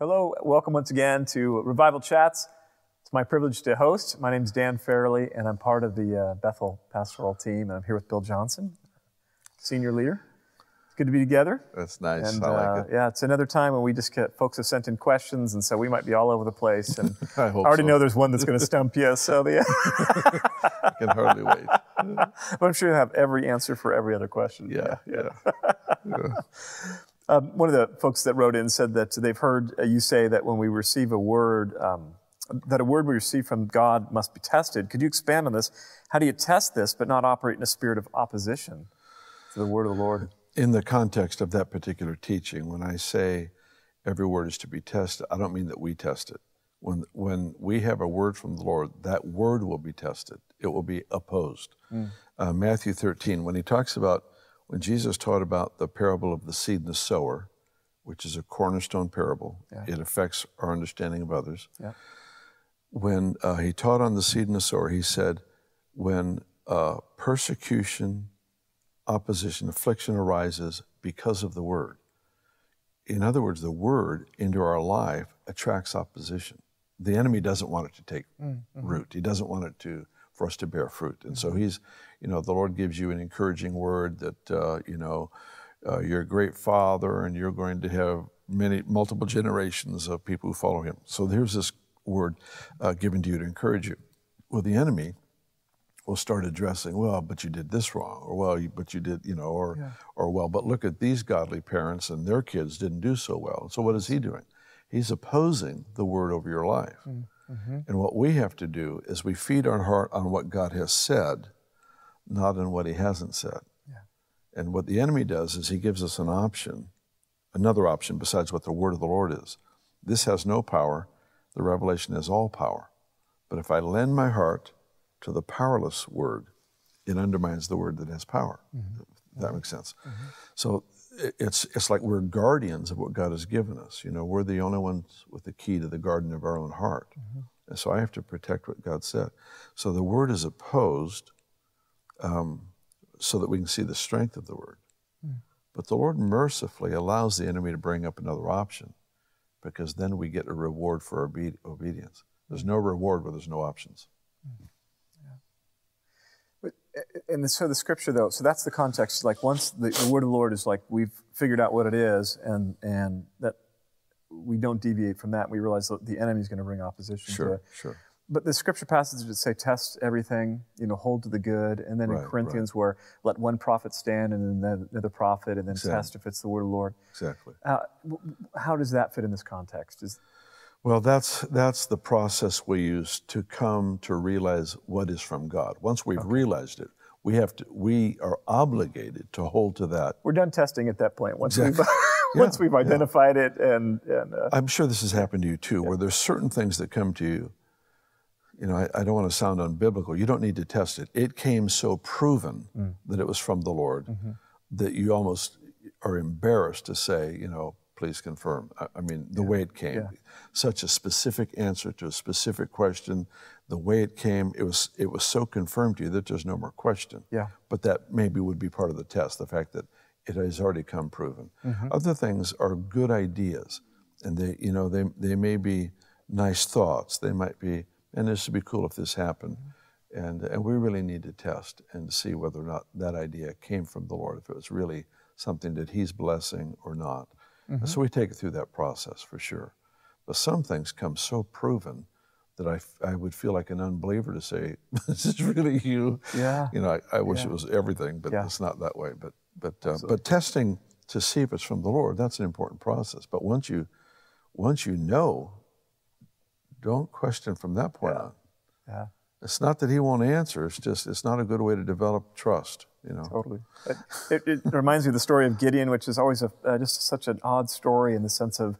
Hello, welcome once again to Revival Chats. It's my privilege to host. My name is Dann Farrelly, and I'm part of the uh, Bethel pastoral team, and I'm here with Bill Johnson, senior leader. It's good to be together. That's nice. And I like uh, it. yeah, it's another time when we just get folks have sent in questions, and so we might be all over the place. And I hope already so. know there's one that's going to stump you, so the, I can hardly wait. but I'm sure you have every answer for every other question. Yeah, yeah. Um, one of the folks that wrote in said that they've heard uh, you say that when we receive a word, um, that a word we receive from God must be tested. Could you expand on this? How do you test this but not operate in a spirit of opposition to the word of the Lord? In the context of that particular teaching, when I say every word is to be tested, I don't mean that we test it. When, when we have a word from the Lord, that word will be tested. It will be opposed. Uh, Matthew 13, when he talks about, when Jesus taught about the parable of the seed and the sower, which is a cornerstone parable, it affects our understanding of others. Yeah. when uh, he taught on the seed and the sower, he said, when uh, persecution, opposition, affliction arises because of the word, in other words, the word into our life attracts opposition. The enemy doesn't want it to take root. He doesn't want it to for us to bear fruit. And so he's, you know, the Lord gives you an encouraging word that, uh, you know, uh, you're a great father and you're going to have many multiple generations of people who follow him. So there's this word uh, given to you to encourage you. Well, the enemy will start addressing, well, but you did this wrong, or well, you, but you did, you know, or, or well, but look at these godly parents and their kids didn't do so well. So what is he doing? He's opposing the word over your life. Mm-hmm. And what we have to do is we feed our heart on what God has said, not on what He hasn't said. And what the enemy does is he gives us an option, another option besides what the word of the Lord is. This has no power, the revelation has all power. But if I lend my heart to the powerless word, it undermines the word that has power. If That makes sense. Mm-hmm. So i- it's it's like we're guardians of what God has given us. You know, we're the only ones with the key to the garden of our own heart. Mm-hmm. And so I have to protect what God said. So the word is opposed um, so that we can see the strength of the word. Hmm. But the Lord mercifully allows the enemy to bring up another option because then we get a reward for obe- obedience. There's no reward where there's no options. Hmm. And so the scripture, though, so that's the context. Like once the, the word of the Lord is like we've figured out what it is, and and that we don't deviate from that. We realize that the enemy is going to bring opposition to Sure, it. sure. But the scripture passages that say test everything, you know, hold to the good, and then Right, in Corinthians where let one prophet stand and then another prophet, and then Exactly. test if it's the word of the Lord. Exactly. Uh, how does that fit in this context? Is Well, that's that's the process we use to come to realize what is from God. Once we've realized it, we have to we are obligated to hold to that. we're done testing at that point once Exactly. we've once Yeah, we've yeah. identified it and and uh, I'm sure this has happened to you too, where there's certain things that come to you. You know, I, I don't want to sound unbiblical. You don't need to test it. It came so proven that it was from the Lord that you almost are embarrassed to say, you know, please confirm. I, I mean, the way it came, Yeah. such a specific answer to a specific question, the way it came, it was it was so confirmed to you that there's no more question. Yeah. But that maybe would be part of the test, the fact that it has already come proven. Mm-hmm. Other things are good ideas, and they, you know, they they may be nice thoughts. They might be, and this would be cool if this happened. Mm-hmm. And, and we really need to test and see whether or not that idea came from the Lord, if it was really something that He's blessing or not. And so we take it through that process for sure. But some things come so proven that I, I would feel like an unbeliever to say, "This is really you." Yeah. You know, I, I wish Yeah. it was everything, but Yeah. it's not that way. But but uh, but testing to see if it's from the Lord that's an important process. But once you once you know, don't question from that point on. yeah. It's not that He won't answer. It's just it's not a good way to develop trust. You know. Totally. It, it, it reminds me of the story of Gideon, which is always a, uh, just such an odd story in the sense of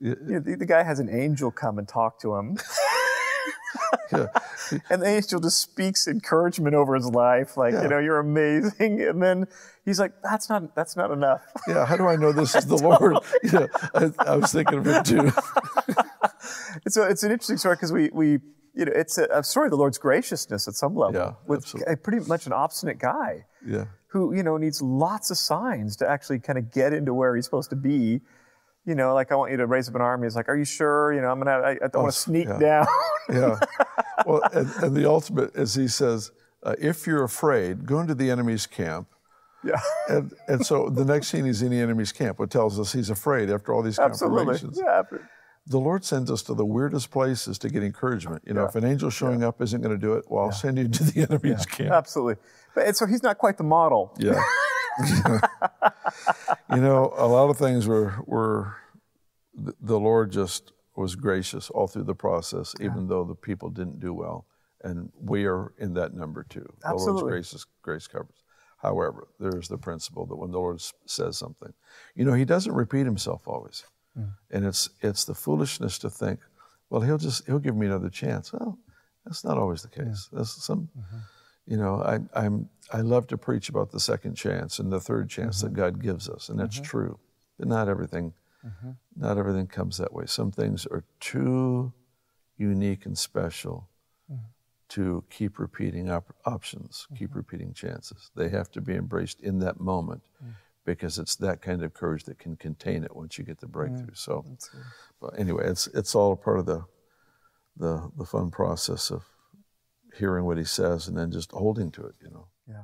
you know, the, the guy has an angel come and talk to him. Yeah. and the angel just speaks encouragement over his life, like, Yeah. you know, you're amazing. And then he's like, that's not, that's not enough. Yeah, how do I know this is the Lord? Yeah, I, I was thinking of it too. it's, a, it's an interesting story because we, we, you know, it's a, a story of the Lord's graciousness at some level Yeah, with absolutely. a, pretty much an obstinate guy. Yeah, who you know needs lots of signs to actually kind of get into where he's supposed to be you know, like I want you to raise up an army. It's like, are you sure? You know, I'm gonna, I, I don't Oh, want to sneak yeah. down. Yeah. well, and, and the ultimate is he says, uh, if you're afraid, go into the enemy's camp. yeah, And, and so the next scene he's in the enemy's camp, what tells us he's afraid after all these absolutely. confirmations. Yeah, The Lord sends us to the weirdest places to get encouragement. You know, if an angel showing up isn't going to do it, well, I'll send you to the enemy's camp. absolutely. But and so he's not quite the model. Yeah. you know, a lot of things were were the, the Lord just was gracious all through the process, even though the people didn't do well, and we are in that number too. The Absolutely. Lord's grace is, grace covers. However, there is the principle that when the Lord says something, you know, He doesn't repeat Himself always, mm. and it's it's the foolishness to think, well, He'll just He'll give me another chance. Well, that's not always the case. That's some mm-hmm. You know, I, I'm I love to preach about the second chance and the third chance that mm-hmm. God gives us, and that's mm-hmm. true. But not everything, mm-hmm. not everything comes that way. Some things are too unique and special to keep repeating op- options, keep repeating chances. They have to be embraced in that moment mm. because it's that kind of courage that can contain it once you get the breakthrough. Mm. So, but anyway, it's it's all a part of the the the fun process of hearing what he says and then just holding to it, you know. Yeah.